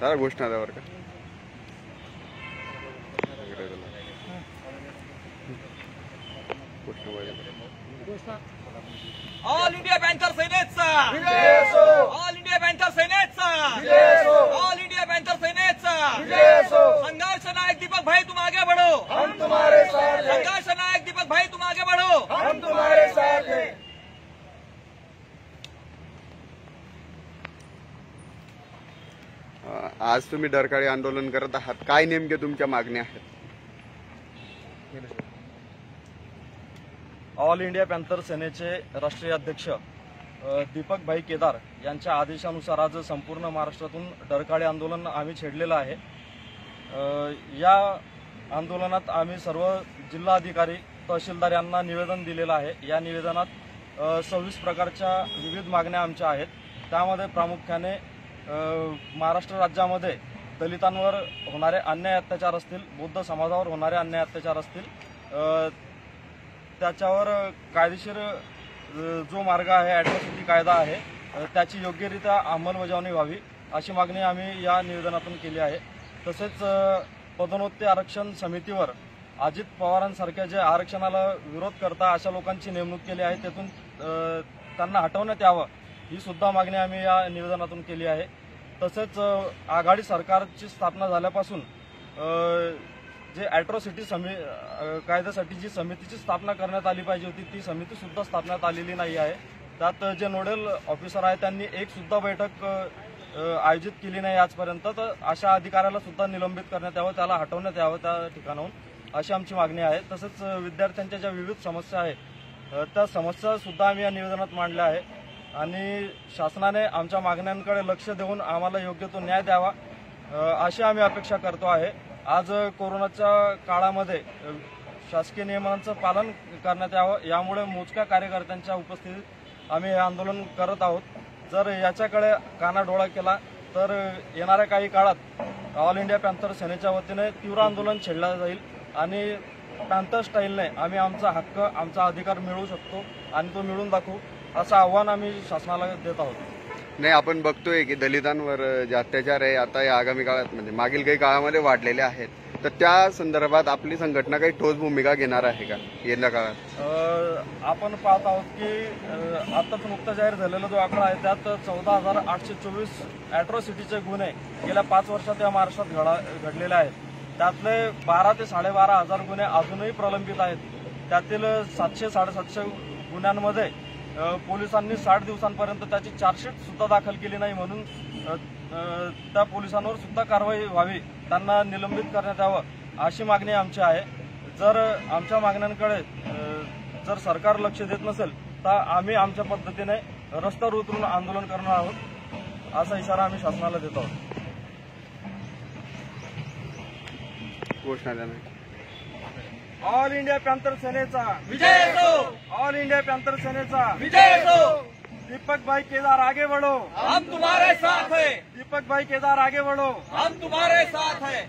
चल घोषणा द्या बरं का? ऑल इंडिया बँकर सेनेचा विजय ऑल इंडिया बँकर सेनेचा ऑल इंडिया बँकर सेनेचा संघर्ष नायक दीपक भाई तुम आगे बढ़ो हम तुम्हारे साथ हैं संघर्ष नायक दीपक भाई तुम आगे बढ़ो हम तुम्हारे साथ हैं अं, आज तुम्ही डरकाळी आंदोलन करत आहात. काय नेमके तुमच्या मागण्या आहेत? ऑल इंडिया पॅन्थर सेनेचे राष्ट्रीय अध्यक्ष दीपक भाई केदार यांच्या आदेशानुसार आज संपूर्ण महाराष्ट्रातून डरकाळी आंदोलन आम्ही छेडलेलं आहे. या आंदोलनात आम्ही सर्व जिल्हाधिकारी तहसीलदार यांना निवेदन दिलेलं आहे. या निवेदनात सव्वीस प्रकारच्या विविध मागण्या आमच्या आहेत. त्यामध्ये प्रामुख्याने महाराष्ट्र राज्यामध्ये दलितांवर होणारे अन्याय अत्याचार असतील बौद्ध समाजावर होणारे अन्याय अत्याचार असतील त्याच्यावर कायदेशीर जो मार्ग आहे ॲट्रॉसिटी कायदा आहे त्याची योग्यरित्या अंमलबजावणी व्हावी अशी मागणी आम्ही या निवेदनातून केली आहे. तसेच पदोन्नती आरक्षण समितीवर अजित पवारांसारख्या जे आरक्षणाला विरोध करता अशा लोकांची नेमणूक केली आहे त्यातून त्यांना हटवण्यात यावं ही सुद्धा मागणी आम्ही या निवेदनातून केली आहे. तसेच आघाडी सरकारची स्थापना झाल्यापासून जे ॲट्रॉसिटी समी कायद्यासाठी जी समितीची स्थापना करण्यात आली पाहिजे होती ती समितीसुद्धा स्थापण्यात आलेली नाही आहे. त्यात जे नोडल ऑफिसर आहे त्यांनी एक सुद्धा बैठक आयोजित केली नाही आजपर्यंत. तर अशा अधिकाऱ्याला सुद्धा निलंबित करण्यात यावं त्याला हटवण्यात यावं त्या ठिकाणाहून अशी आमची मागणी आहे. तसंच विद्यार्थ्यांच्या ज्या विविध समस्या आहेत त्या समस्या सुद्धा आम्ही या निवेदनात मांडल्या आहे आणि शासनाने आमच्या मागण्यांकडे लक्ष देऊन आम्हाला योग्य तो न्याय द्यावा अशी आम्ही अपेक्षा करतो आहे. आज कोरोनाच्या काळामध्ये शासकीय नियमांचं पालन करण्यात यावं यामुळे मोजक्या कार्यकर्त्यांच्या उपस्थितीत आम्ही हे आंदोलन करत आहोत. जर याच्याकडे कानाडोळा केला तर येणाऱ्या काही काळात ऑल इंडिया पॅन्थर सेनेच्या वतीने तीव्र आंदोलन छेडलं जाईल आणि पॅन्थर स्टाईलने आम्ही आमचा हक्क आमचा अधिकार मिळवू शकतो आणि तो मिळून दाखवू. असं आव्हान आम्ही शासनाला देत आहोत. नाही आपण बघतोय की दलितांवर जे अत्याचार आहे आता या आगामी काळात म्हणजे मागील काही काळामध्ये वाढलेले आहेत. तर त्या संदर्भात आपली संघटना काही ठोस भूमिका घेणार आहे का येत्या काळात? अ, आपण पाहत आहोत की अ, आताच जाहीर झालेला जो आकडा आहे त्यात चौदा हजार आठशे चोवीस अॅट्रॉसिटीचे गुन्हे गेल्या पाच वर्षात या महाराष्ट्रात घडा घडलेले आहेत. त्यातले बारा ते साडेबारा हजार गुन्हे अजूनही प्रलंबित आहेत. त्यातील सातशे साडेसातशे गुन्ह्यांमध्ये पोलिसांनी साठ दिवसांपर्यंत त्याची चार्जशीट सुद्धा दाखल केली नाही म्हणून त्या पोलिसांवर सुद्धा कारवाई व्हावी त्यांना निलंबित करण्यात यावं अशी मागणी आमची आहे. जर आमच्या मागण्यांकडे जर सरकार लक्ष देत नसेल तर आम्ही आमच्या पद्धतीने रस्त्यावर उतरून आंदोलन करणार आहोत असा इशारा आम्ही शासनाला देत आहोत. घोषणा ऑल इंडिया पॅन्थर सेनेचा विजय ऑल इंडिया पॅन्थर सेनेचा विजय दीपक भाई केदार आगे बढ़ो. हम तुम्हारे साथ है. दीपक भाई केदार आगे बढ़ो. हम तुम्हारे साथ है.